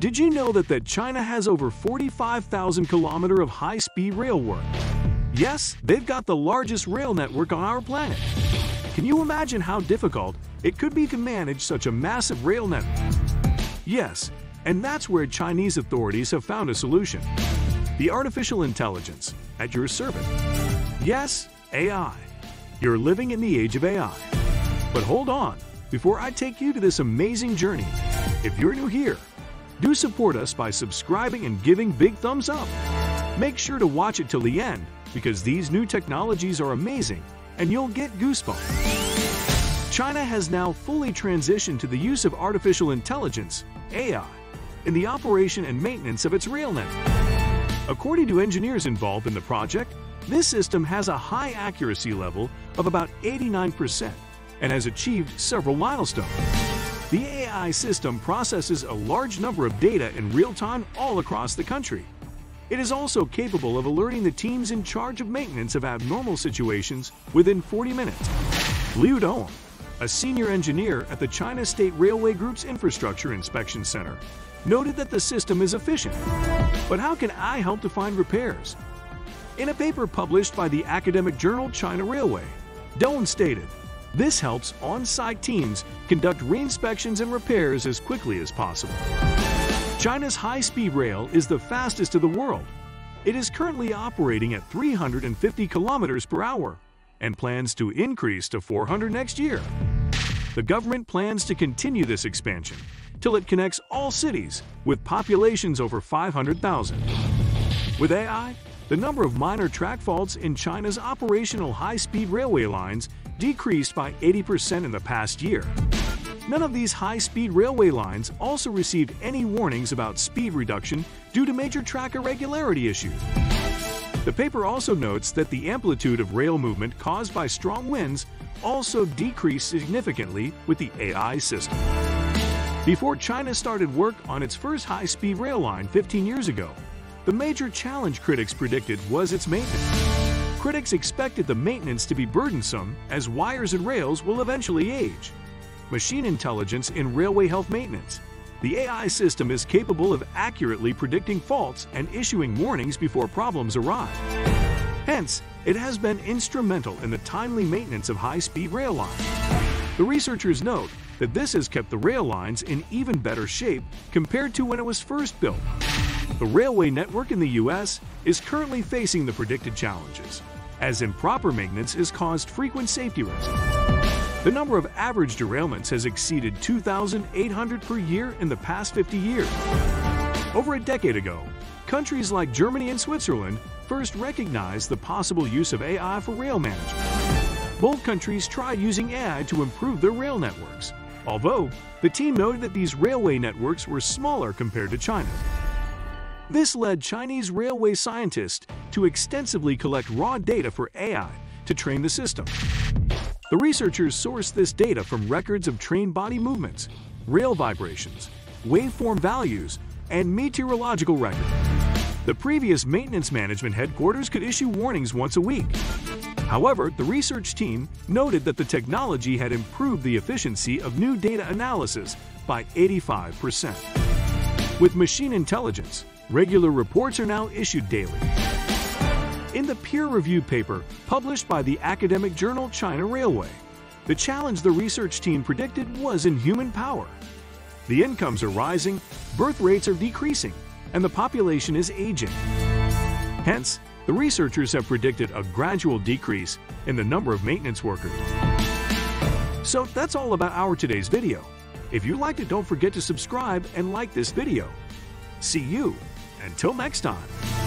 Did you know that, that China has over 45,000 kilometer of high-speed rail work? Yes, they've got the largest rail network on our planet. Can you imagine how difficult it could be to manage such a massive rail network? Yes, and that's where Chinese authorities have found a solution. The artificial intelligence at your service. Yes, AI. You're living in the age of AI. But hold on, before I take you to this amazing journey, if you're new here, do support us by subscribing and giving big thumbs up. Make sure to watch it till the end because these new technologies are amazing and you'll get goosebumps. China has now fully transitioned to the use of artificial intelligence, AI, in the operation and maintenance of its rail network. According to engineers involved in the project, this system has a high accuracy level of about 89% and has achieved several milestones. The AI system processes a large number of data in real time all across the country. It is also capable of alerting the teams in charge of maintenance of abnormal situations within 40 minutes. Liu Dong, a senior engineer at the China State Railway Group's Infrastructure Inspection Center, noted that the system is efficient. But how can I help to find repairs? In a paper published by the academic journal China Railway, Dong stated, this helps on-site teams conduct re-inspections and repairs as quickly as possible. China's high-speed rail is the fastest in the world. It is currently operating at 350 kilometers per hour and plans to increase to 400 next year. The government plans to continue this expansion till it connects all cities with populations over 500,000. With AI, the number of minor track faults in China's operational high-speed railway lines decreased by 80% in the past year. None of these high-speed railway lines also received any warnings about speed reduction due to major track irregularity issues. The paper also notes that the amplitude of rail movement caused by strong winds also decreased significantly with the AI system. Before China started work on its first high-speed rail line 15 years ago, the major challenge critics predicted was its maintenance. Critics expected the maintenance to be burdensome as wires and rails will eventually age. Machine intelligence in railway health maintenance. The AI system is capable of accurately predicting faults and issuing warnings before problems arise. Hence, it has been instrumental in the timely maintenance of high-speed rail lines. The researchers note that this has kept the rail lines in even better shape compared to when it was first built. The railway network in the U.S. is currently facing the predicted challenges as improper maintenance has caused frequent safety risks. The number of average derailments has exceeded 2,800 per year in the past 50 years. Over a decade ago, countries like Germany and Switzerland first recognized the possible use of AI for rail management. Both countries tried using AI to improve their rail networks, although the team noted that these railway networks were smaller compared to China. This led Chinese railway scientists to extensively collect raw data for AI to train the system. The researchers sourced this data from records of train body movements, rail vibrations, waveform values, and meteorological records. The previous maintenance management headquarters could issue warnings once a week. However, the research team noted that the technology had improved the efficiency of new data analysis by 85%. With machine intelligence, Regular reports are now issued daily. In the peer-reviewed paper published by the academic journal China Railway, the challenge the research team predicted was in human power. The incomes are rising, birth rates are decreasing, and the population is aging. Hence, the researchers have predicted a gradual decrease in the number of maintenance workers. So that's all about our today's video. If you liked it, don't forget to subscribe and like this video. See you until next time.